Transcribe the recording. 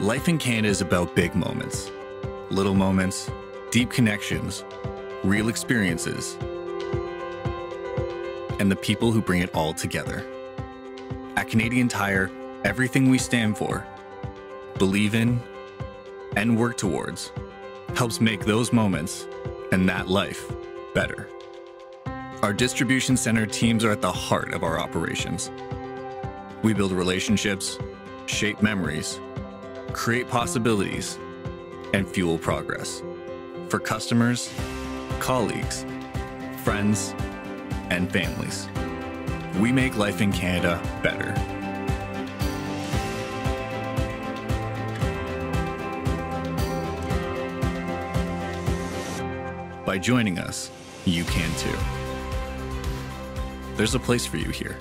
Life in Canada is about big moments, little moments, deep connections, real experiences, and the people who bring it all together. At Canadian Tire, everything we stand for, believe in, and work towards helps make those moments and that life better. Our distribution center teams are at the heart of our operations. We build relationships, shape memories, create possibilities, and fuel progress for customers, colleagues, friends, and families. We make life in Canada better. By joining us, you can too. There's a place for you here.